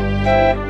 Música